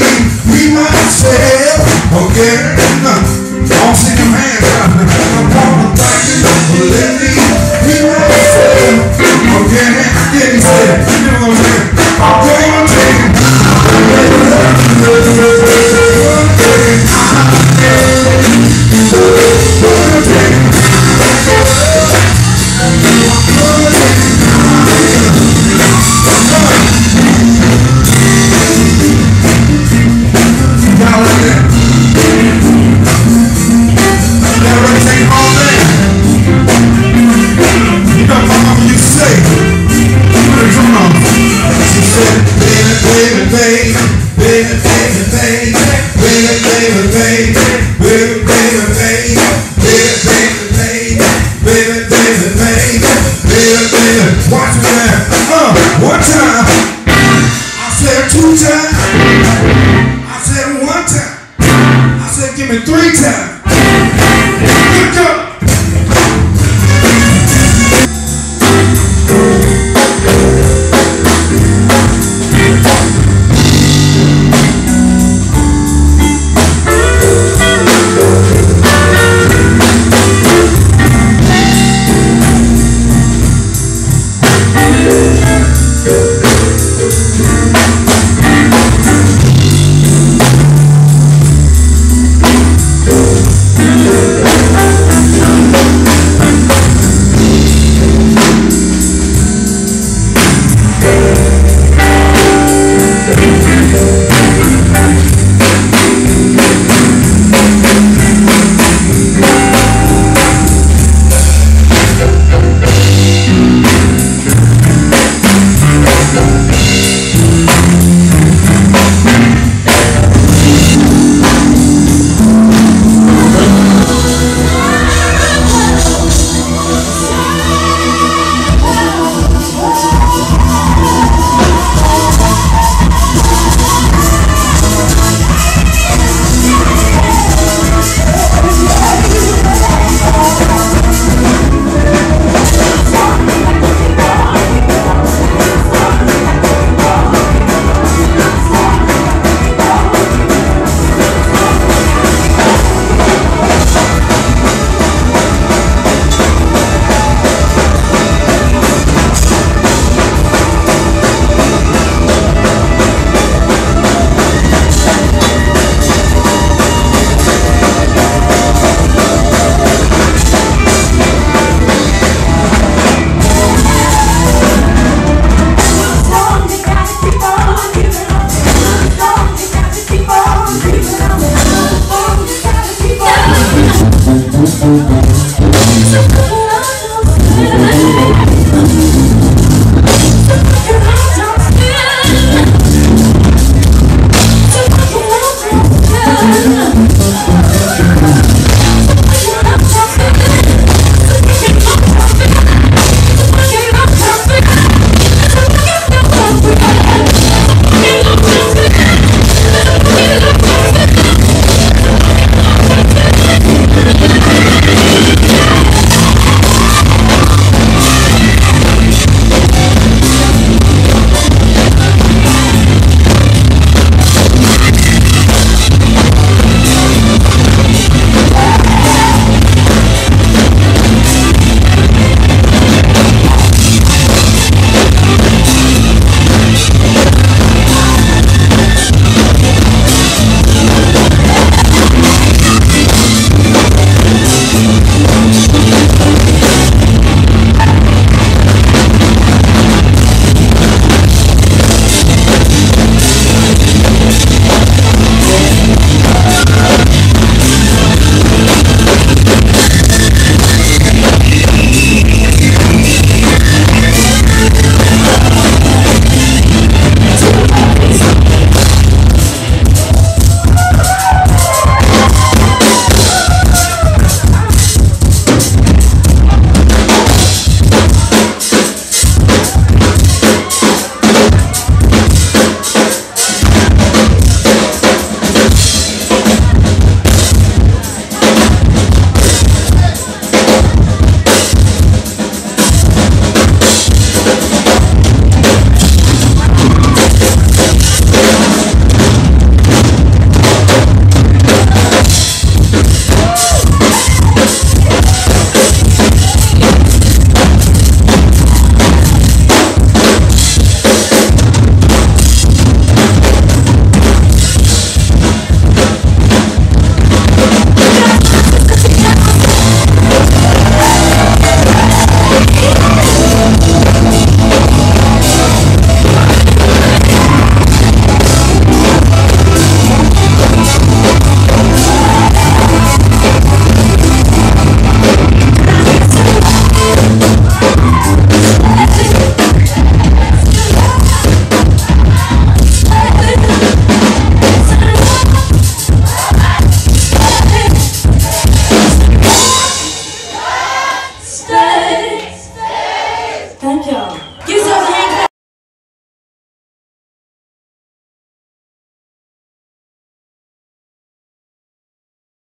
be myself again. Don't see your hands up. I wanna thank you let me be myself again. Yeah, he said, you know what I'm? I'm gonna Y'all written